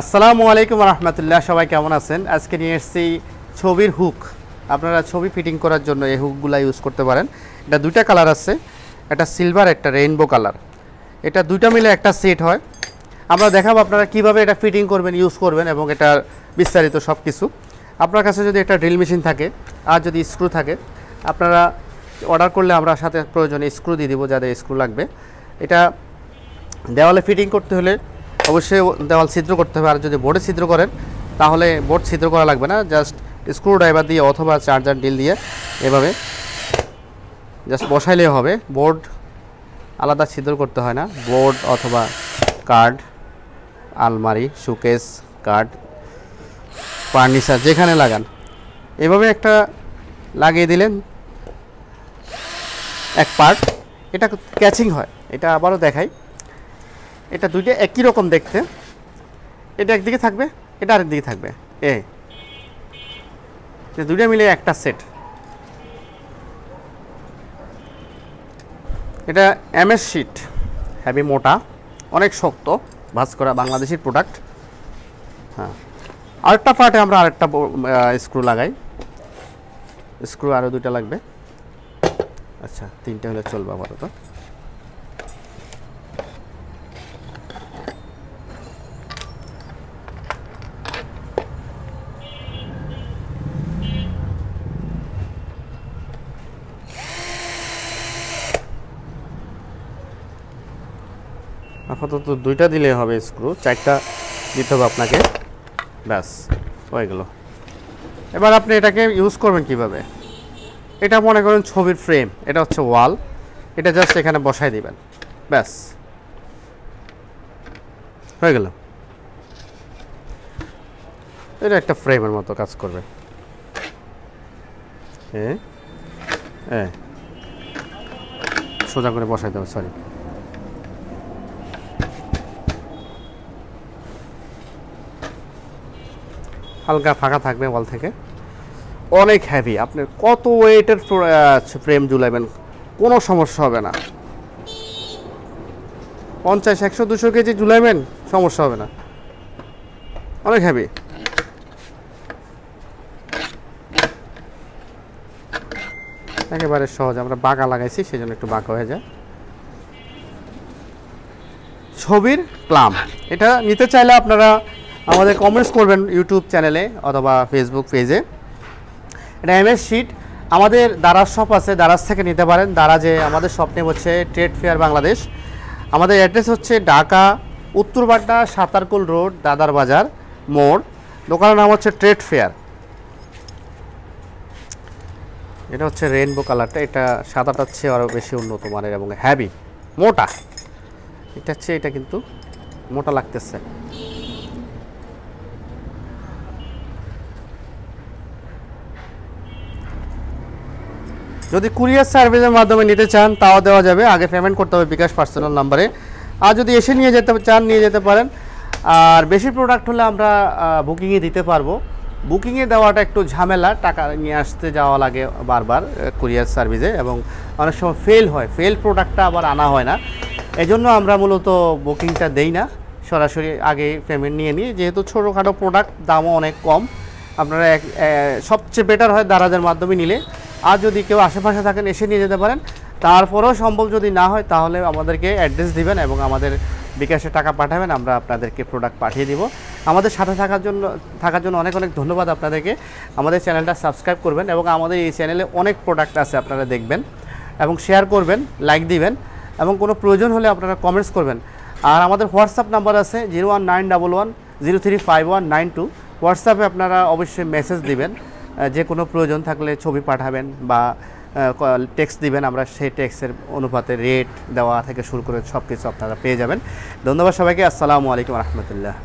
আসসালামু আলাইকুম রহমতুল্লাহ, সবাই কেমন আছেন? আজকে নিয়ে এসেছি ছবির হুক। আপনারা ছবি ফিটিং করার জন্য এই হুকগুলো ইউজ করতে পারেন। এটা দুইটা কালার আছে একটা সিলভার একটা রেইনবো কালার এটা দুইটা মিলে একটা সেট হয়। আমরা দেখাবো আপনারা কীভাবে এটা ফিটিং করবেন ইউজ করবেন এবং এটার বিস্তারিত সব কিছু আপনার কাছে যদি একটা ড্রিল মেশিন থাকে আর যদি স্ক্রু থাকে, আপনারা অর্ডার করলে আমরা সাথে প্রয়োজনে স্ক্রু দিয়ে দিব যাদের স্ক্রু লাগবে। এটা দেওয়ালে ফিটিং করতে হলে অবশ্যই দেওয়াল ছিদ্র করতে হবে। আর যদি বোর্ডে ছিদ্র করেন, তাহলে বোর্ড ছিদ্র করা লাগবে না। জাস্ট স্ক্রু ড্রাইভার দিয়ে অথবা চার্জার ডিল দিয়ে এভাবে জাস্ট বসাইলেই হবে। বোর্ড আলাদা ছিদ্র করতে হয় না। বোর্ড অথবা কার্ড আলমারি শোকেস কার্ড ফার্নিচার যেখানে লাগান। এভাবে একটা লাগিয়ে দিলেন, এক পার্ট এটা ক্যাচিং হয়। এটা আবারও দেখাই। এটা দুইটা একই রকম দেখতে। এটা একদিকে থাকবে, এটা আরেকদিকে থাকবে। এ। দুইটা মিলে একটা সেট। এটা এমএস শিট হ্যাভি মোটা, অনেক শক্ত, ভাজ করা বাংলাদেশের প্রোডাক্ট হ্যাঁ। আরেকটা পার্টে আমরা আরেকটা স্ক্রু লাগাই। স্ক্রু আরও দুইটা লাগবে। আচ্ছা তিনটে হলে চলবে আপাতত। আপাতত দুইটা দিলে হবে স্ক্রু চারটা দিতে হবে আপনাকে। ব্যাস, হয়ে গেল। এবার আপনি এটাকে ইউজ করবেন কীভাবে? এটা মনে করেন ছবির ফ্রেম এটা হচ্ছে ওয়াল এটা জাস্ট এখানে বসাই দিবেন। ব্যাস। হয়ে গেল। এটা একটা ফ্রেমের মতো কাজ করবে। হ্যাঁ সোজা করে বসাই দেবো সরি হালকা ফাঁকা থাকবে ওয়াল থেকে। অনেক হ্যাভি আপনি কত ওয়েটের ফ্রেম ঝুলাইবেন কোনো সমস্যা হবে না। পঞ্চাশ, একশো, দুশো কেজি ঝুলাইবেন সমস্যা হবে না। অনেক হ্যাভি একেবারে সহজ, আমরা বাঁকা লাগাইছি সেই জন্য একটু বাঁকা হয়ে যায়। ছবির প্লাম এটা নিতে চাইলে আপনারা আমাদের কমেন্টস করবেন ইউটিউব চ্যানেলে অথবা ফেসবুক পেজে এটা এম এস শিট আমাদের দারাজ শপ আছে, দারাজ থেকে নিতে পারেন। দারাজে আমাদের শপ নেম হচ্ছে ট্রেড ফেয়ার বাংলাদেশ আমাদের অ্যাড্রেস হচ্ছে ঢাকা উত্তরবাড্ডা সাতারকুল রোড দাদার বাজার, মোড়। দোকানের নাম হচ্ছে ট্রেড ফেয়ার এটা হচ্ছে রেইনবো কালারটা এটা সাদাটার চেয়ে আরও বেশি উন্নত মানের এবং হ্যাভি মোটা। এটা হচ্ছে, এটা কিন্তু মোটা লাগতেছে। যদি কুরিয়ার সার্ভিসের মাধ্যমে নিতে চান, তাও দেওয়া যাবে। আগে পেমেন্ট করতে হবে বিকাশ পার্সোনাল নাম্বারে আর যদি এসে নিয়ে যেতে চান, নিয়ে যেতে পারেন। আর বেশি প্রোডাক্ট হলে আমরা বুকিংয়ে দিতে পারব। বুকিংয়ে দেওয়াটা একটু ঝামেলা, টাকা নিয়ে আসতে যাওয়া লাগে বারবার কুরিয়ার সার্ভিসে এবং অনেক সময় ফেল হয়। ফেল প্রোডাক্টটা আবার আনা হয় না। এজন্য আমরা মূলত বুকিংটা দেই না। সরাসরি আগে পেমেন্ট নিয়ে নিই। যেহেতু ছোটোখাটো প্রোডাক্ট দামও অনেক কম। আপনারা এক সবচেয়ে বেটার হয় দারাজের মাধ্যমে নিলে। আর যদি কেউ আশেপাশে থাকেন, এসে নিয়ে যেতে পারেন। তারপরেও সম্ভব যদি না হয়, তাহলে আমাদেরকে অ্যাড্রেস দিবেন এবং আমাদের বিকাশে টাকা পাঠাবেন, আমরা আপনাদেরকে প্রোডাক্ট পাঠিয়ে দিব। আমাদের সাথে থাকার জন্য থাকার জন্য অনেক অনেক ধন্যবাদ আপনাদেরকে। আমাদের চ্যানেলটা সাবস্ক্রাইব করবেন এবং আমাদের এই চ্যানেলে অনেক প্রোডাক্ট আছে আপনারা দেখবেন এবং শেয়ার করবেন লাইক দিবেন এবং কোনো প্রয়োজন হলে আপনারা কমেন্টস করবেন। আর আমাদের হোয়াটসঅ্যাপ নাম্বার আছে zero one nine double one zero three five one nine two হোয়াটসঅ্যাপে আপনারা অবশ্যই মেসেজ দিবেন। যে কোনো প্রয়োজন থাকলে ছবি পাঠাবেন বা টেক্সট দিবেন, আমরা সেই টেক্সের অনুপাতে রেট দেওয়া থেকে শুরু করে সব কিছু আপনারা পেয়ে যাবেন। ধন্যবাদ সবাইকে, আসসালামু আলাইকুম রহমতুল্লাহ।